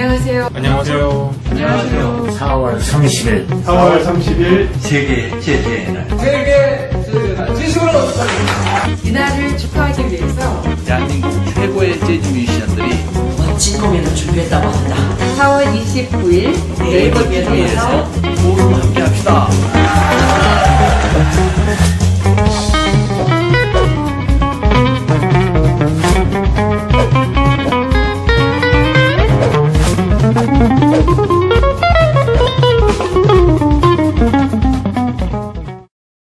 안녕하세요. 안녕하세요. 안녕하세요. 4월 30일 4월 30일 세계 제재의 날 이날을 축하하기 위해서 대한민국 최고의 재즈 뮤지션들이 멋진 공연을 준비했다고 합니다. 4월 29일 네이버 기회에서 모두 함께 합시다.